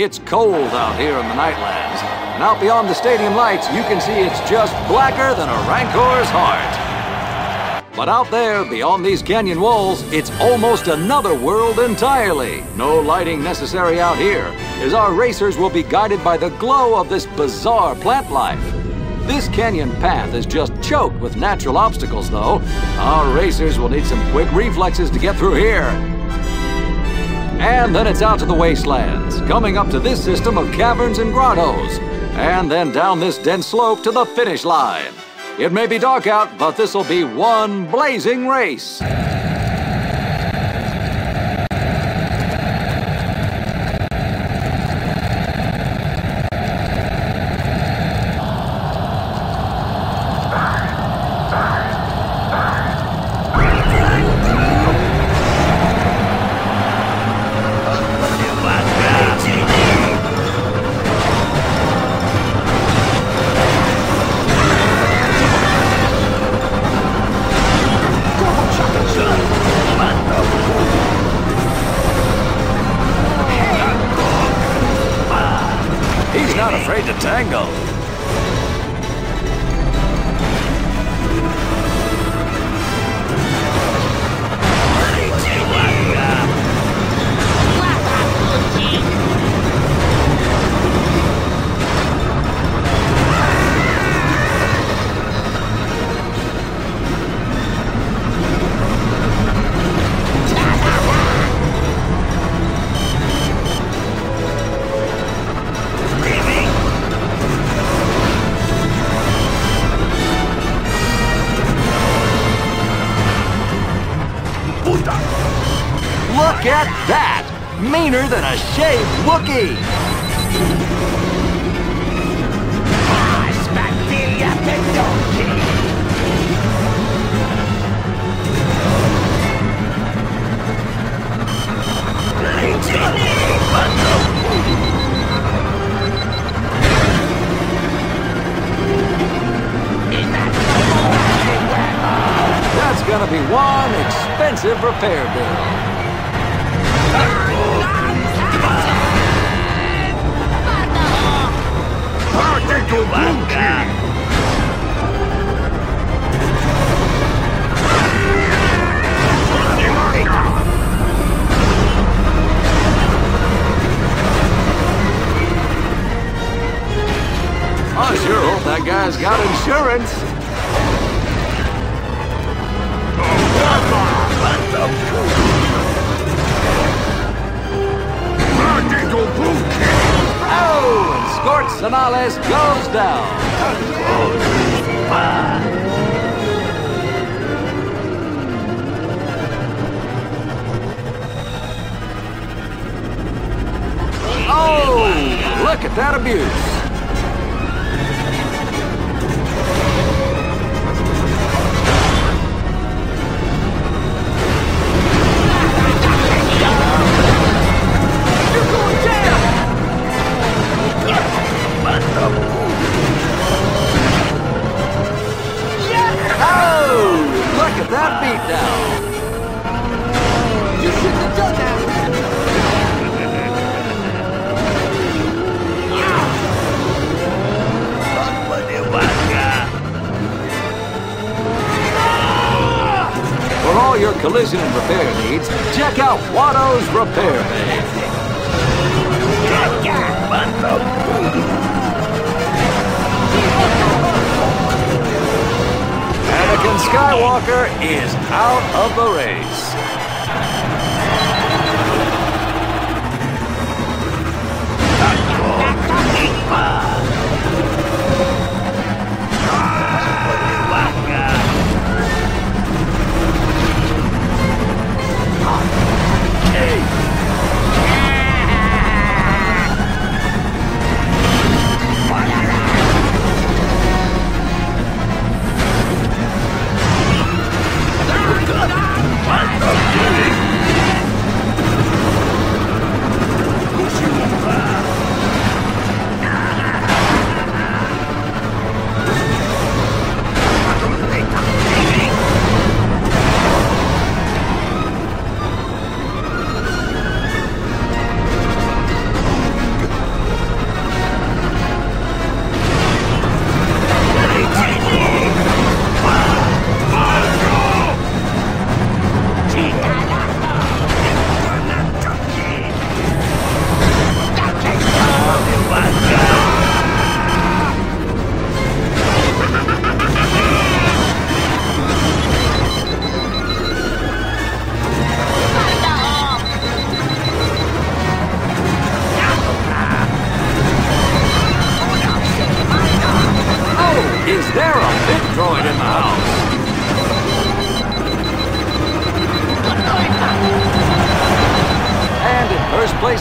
It's cold out here in the Nightlands. And out beyond the stadium lights, you can see it's just blacker than a Rancor's heart. But out there, beyond these canyon walls, it's almost another world entirely. No lighting necessary out here, as our racers will be guided by the glow of this bizarre plant life. This canyon path is just choked with natural obstacles, though. Our racers will need some quick reflexes to get through here. And then it's out to the wastelands, coming up to this system of caverns and grottos, and then down this dense slope to the finish line. It may be dark out, but this'll be one blazing race. Not afraid to tangle. Look at that! Meaner than a shaved Wookie! That's gonna be one expensive repair bill. I sure hope that guy's got insurance. Scorch Zanales goes down. Oh, look at that abuse. all your collision and repair needs, check out Watto's Repair Anakin Skywalker is out of the race. Wow.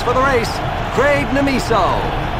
For the race, Kraid Nemmeso.